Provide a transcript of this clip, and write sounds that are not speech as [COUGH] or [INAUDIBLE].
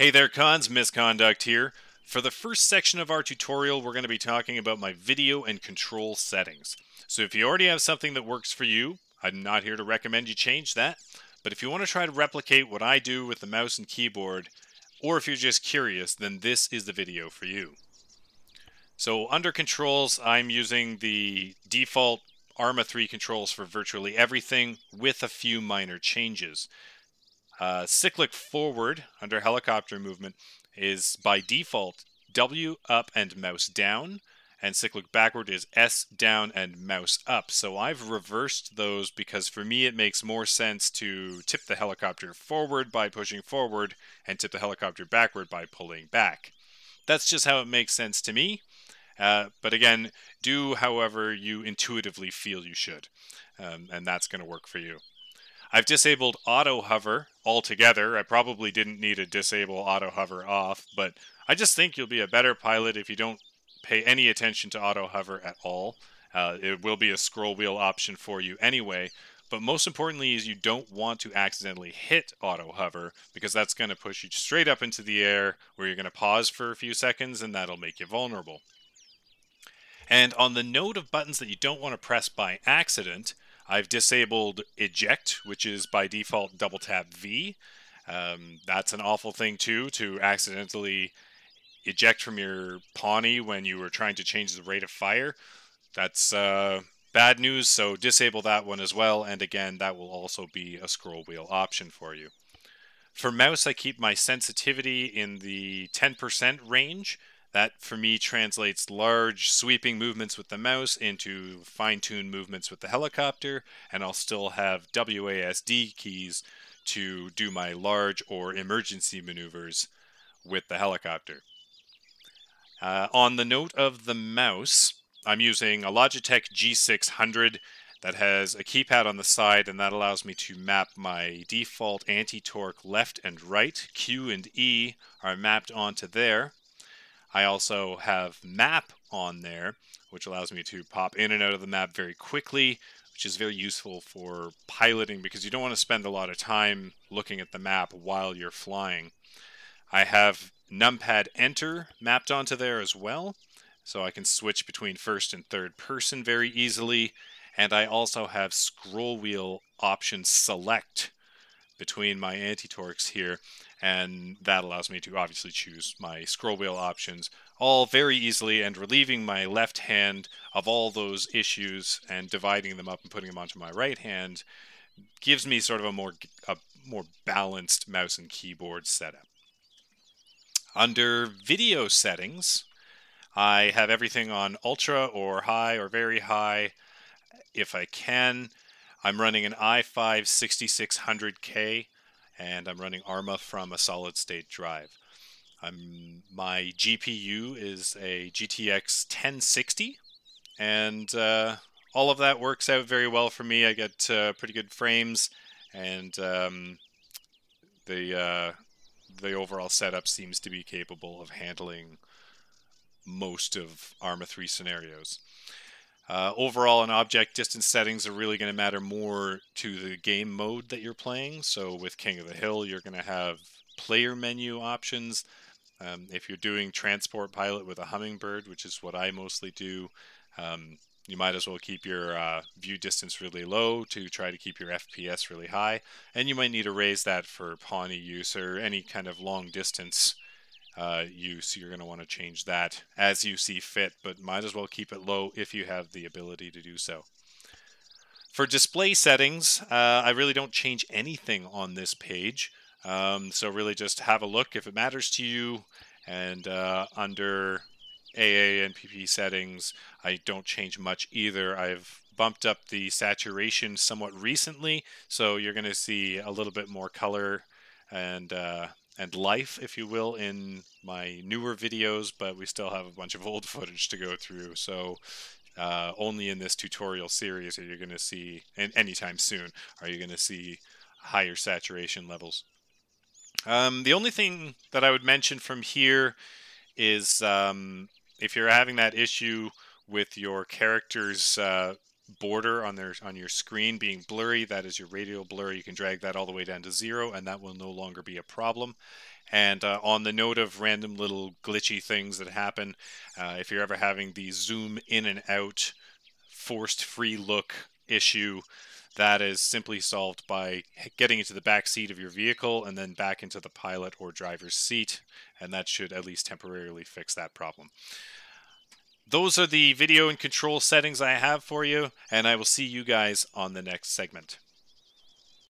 Hey there cons, Misconduct here. For the first section of our tutorial, we're going to be talking about my video and control settings. So if you already have something that works for you, I'm not here to recommend you change that. But if you want to try to replicate what I do with the mouse and keyboard, or if you're just curious, then this is the video for you. So under controls, I'm using the default Arma 3 controls for virtually everything with a few minor changes. Uh, cyclic forward under helicopter movement is by default W up and mouse down, and cyclic backward is S down and mouse up. So I've reversed those because for me it makes more sense to tip the helicopter forward by pushing forward and tip the helicopter backward by pulling back. That's just how it makes sense to me. Uh, but again, do however you intuitively feel you should, um, and that's going to work for you. I've disabled auto hover altogether. I probably didn't need to disable auto hover off, but I just think you'll be a better pilot if you don't pay any attention to auto hover at all. Uh, it will be a scroll wheel option for you anyway, but most importantly is you don't want to accidentally hit auto hover because that's going to push you straight up into the air where you're going to pause for a few seconds and that'll make you vulnerable. And on the note of buttons that you don't want to press by accident, I've disabled eject, which is by default double tap V. Um, that's an awful thing too to accidentally eject from your Pawnee when you were trying to change the rate of fire. That's uh, bad news, so disable that one as well. And again, that will also be a scroll wheel option for you. For mouse, I keep my sensitivity in the 10% range. That for me translates large sweeping movements with the mouse into fine-tuned movements with the helicopter, and I'll still have WASD keys to do my large or emergency maneuvers with the helicopter. Uh, on the note of the mouse, I'm using a Logitech G600 that has a keypad on the side and that allows me to map my default anti-torque left and right. Q and E are mapped onto there. I also have map on there, which allows me to pop in and out of the map very quickly, which is very useful for piloting because you don't want to spend a lot of time looking at the map while you're flying. I have numpad enter mapped onto there as well, so I can switch between first and third person very easily. And I also have scroll wheel option select between my anti-torques here and that allows me to obviously choose my scroll wheel options all very easily and relieving my left hand of all those issues and dividing them up and putting them onto my right hand gives me sort of a more a more balanced mouse and keyboard setup. Under video settings, I have everything on ultra or high or very high if I can. I'm running an i5 6600K and I'm running ARMA from a solid state drive. I'm, my GPU is a GTX 1060, and uh, all of that works out very well for me. I get uh, pretty good frames, and um, the uh, the overall setup seems to be capable of handling most of ARMA 3 scenarios. Uh, overall, and object distance settings are really going to matter more to the game mode that you're playing. So with King of the Hill, you're going to have player menu options. Um, if you're doing transport pilot with a hummingbird, which is what I mostly do, um, you might as well keep your uh, view distance really low to try to keep your FPS really high. And you might need to raise that for Pawnee use or any kind of long distance uh, use, you're going to want to change that as you see fit, but might as well keep it low if you have the ability to do so. For display settings, uh, I really don't change anything on this page. Um, so really just have a look if it matters to you. And uh, under AA and PP settings, I don't change much either. I've bumped up the saturation somewhat recently, so you're going to see a little bit more color and uh, and life, if you will, in my newer videos, but we still have a bunch of old [LAUGHS] footage to go through. So uh, only in this tutorial series are you going to see, and anytime soon, are you going to see higher saturation levels. Um, the only thing that I would mention from here is um, if you're having that issue with your character's uh, border on their on your screen being blurry, that is your radial blur. You can drag that all the way down to zero, and that will no longer be a problem. And uh, on the note of random little glitchy things that happen, uh, if you're ever having the zoom in and out forced free look issue, that is simply solved by getting into the back seat of your vehicle and then back into the pilot or driver's seat, and that should at least temporarily fix that problem. Those are the video and control settings I have for you, and I will see you guys on the next segment.